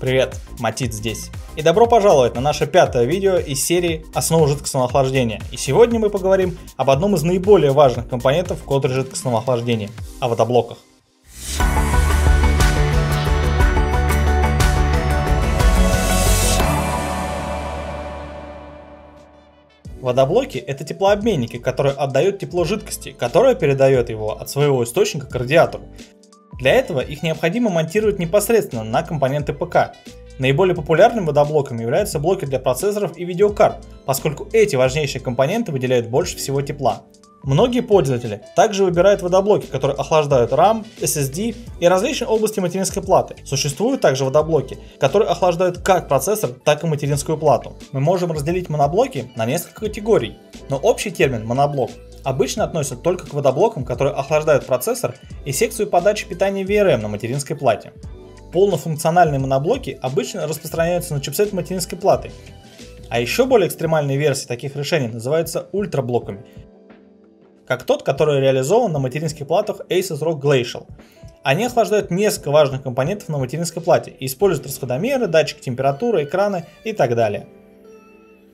Привет, Матит здесь. И добро пожаловать на наше пятое видео из серии «Основы жидкостного охлаждения». И сегодня мы поговорим об одном из наиболее важных компонентов в жидкостного охлаждения – о водоблоках. Водоблоки – это теплообменники, которые отдают тепло жидкости, которая передает его от своего источника к радиатору. Для этого их необходимо монтировать непосредственно на компоненты ПК. Наиболее популярными водоблоками являются блоки для процессоров и видеокарт, поскольку эти важнейшие компоненты выделяют больше всего тепла. Многие пользователи также выбирают водоблоки, которые охлаждают RAM, SSD и различные области материнской платы. Существуют также водоблоки, которые охлаждают как процессор, так и материнскую плату. Мы можем разделить моноблоки на несколько категорий, но общий термин моноблок обычно относят только к водоблокам, которые охлаждают процессор и секцию подачи питания VRM на материнской плате. Полнофункциональные моноблоки обычно распространяются на чипсет материнской платы. А еще более экстремальные версии таких решений называются ультраблоками, как тот, который реализован на материнских платах Asus ROG Glacial. Они охлаждают несколько важных компонентов на материнской плате и используют расходомеры, датчик температуры, экраны и так далее.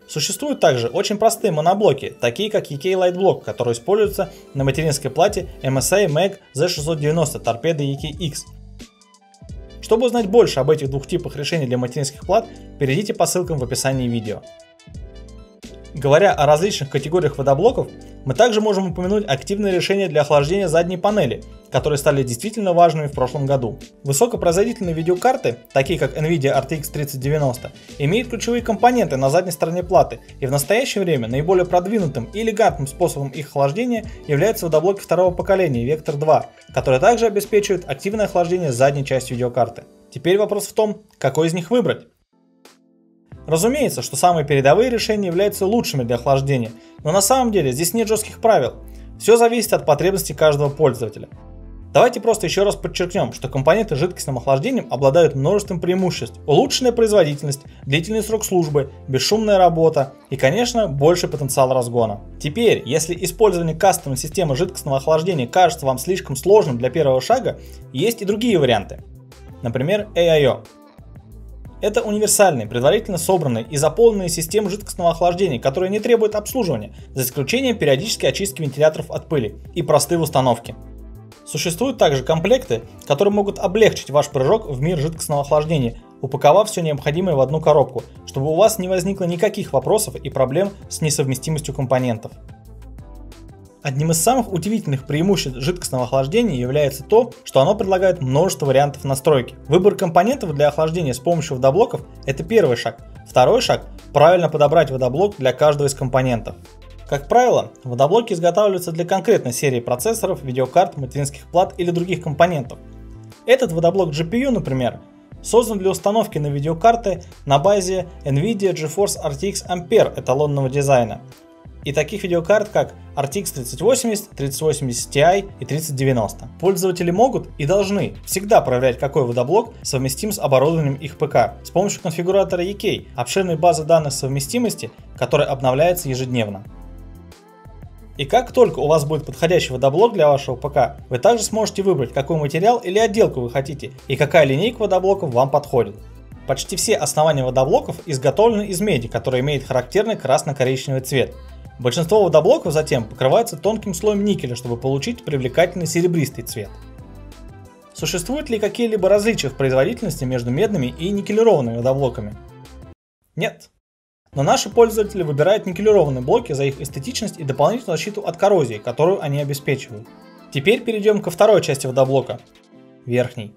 Существуют также очень простые моноблоки, такие как EK Light Block, который используется на материнской плате MSI Mag Z690 торпеды EK-X. Чтобы узнать больше об этих двух типах решений для материнских плат, перейдите по ссылкам в описании видео. Говоря о различных категориях водоблоков, мы также можем упомянуть активные решения для охлаждения задней панели, которые стали действительно важными в прошлом году. Высокопроизводительные видеокарты, такие как NVIDIA RTX 3090, имеют ключевые компоненты на задней стороне платы, и в настоящее время наиболее продвинутым и элегантным способом их охлаждения являются водоблоки второго поколения Vector 2, которые также обеспечивают активное охлаждение задней части видеокарты. Теперь вопрос в том, какой из них выбрать. Разумеется, что самые передовые решения являются лучшими для охлаждения, но на самом деле здесь нет жестких правил. Все зависит от потребностей каждого пользователя. Давайте просто еще раз подчеркнем, что компоненты с жидкостным охлаждением обладают множеством преимуществ. Улучшенная производительность, длительный срок службы, бесшумная работа и, конечно, больший потенциал разгона. Теперь, если использование кастомной системы жидкостного охлаждения кажется вам слишком сложным для первого шага, есть и другие варианты. Например, AIO. Это универсальные, предварительно собранные и заполненные системы жидкостного охлаждения, которые не требуют обслуживания, за исключением периодической очистки вентиляторов от пыли и простые установки. Существуют также комплекты, которые могут облегчить ваш прыжок в мир жидкостного охлаждения, упаковав все необходимое в одну коробку, чтобы у вас не возникло никаких вопросов и проблем с несовместимостью компонентов. Одним из самых удивительных преимуществ жидкостного охлаждения является то, что оно предлагает множество вариантов настройки. Выбор компонентов для охлаждения с помощью водоблоков – это первый шаг. Второй шаг – правильно подобрать водоблок для каждого из компонентов. Как правило, водоблоки изготавливаются для конкретной серии процессоров, видеокарт, материнских плат или других компонентов. Этот водоблок GPU, например, создан для установки на видеокарты на базе NVIDIA GeForce RTX Ampere эталонного дизайна и таких видеокарт, как RTX 3080, 3080 Ti и 3090. Пользователи могут и должны всегда проверять, какой водоблок совместим с оборудованием их ПК с помощью конфигуратора EK, обширной базы данных совместимости, которая обновляется ежедневно. И как только у вас будет подходящий водоблок для вашего ПК, вы также сможете выбрать, какой материал или отделку вы хотите и какая линейка водоблоков вам подходит. Почти все основания водоблоков изготовлены из меди, которая имеет характерный красно-коричневый цвет. Большинство водоблоков затем покрывается тонким слоем никеля, чтобы получить привлекательный серебристый цвет. Существуют ли какие-либо различия в производительности между медными и никелированными водоблоками? Нет. Но наши пользователи выбирают никелированные блоки за их эстетичность и дополнительную защиту от коррозии, которую они обеспечивают. Теперь перейдем ко второй части водоблока – верхней.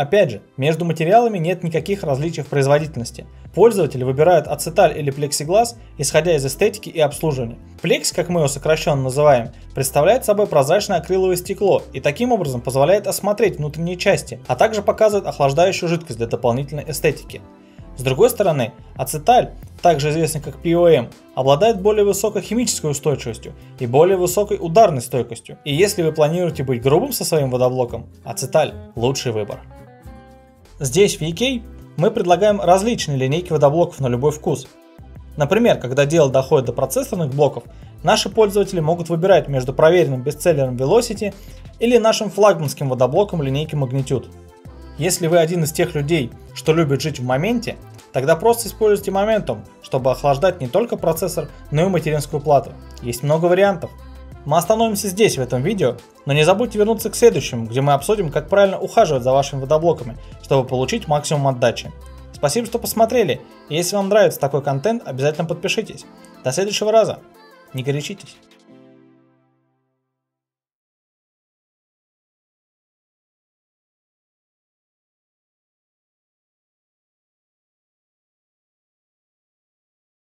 Опять же, между материалами нет никаких различий в производительности. Пользователи выбирают ацеталь или плексиглаз, исходя из эстетики и обслуживания. Плекс, как мы его сокращенно называем, представляет собой прозрачное акриловое стекло и таким образом позволяет осмотреть внутренние части, а также показывает охлаждающую жидкость для дополнительной эстетики. С другой стороны, ацеталь, также известный как POM, обладает более высокой химической устойчивостью и более высокой ударной стойкостью. И если вы планируете быть грубым со своим водоблоком, ацеталь – лучший выбор. Здесь в EK мы предлагаем различные линейки водоблоков на любой вкус. Например, когда дело доходит до процессорных блоков, наши пользователи могут выбирать между проверенным бестселлером Velocity или нашим флагманским водоблоком линейки Magnitude. Если вы один из тех людей, что любит жить в моменте, тогда просто используйте моментум, чтобы охлаждать не только процессор, но и материнскую плату. Есть много вариантов. Мы остановимся здесь в этом видео, но не забудьте вернуться к следующему, где мы обсудим, как правильно ухаживать за вашими водоблоками, чтобы получить максимум отдачи. Спасибо, что посмотрели, если вам нравится такой контент, обязательно подпишитесь. До следующего раза. Не горячитесь.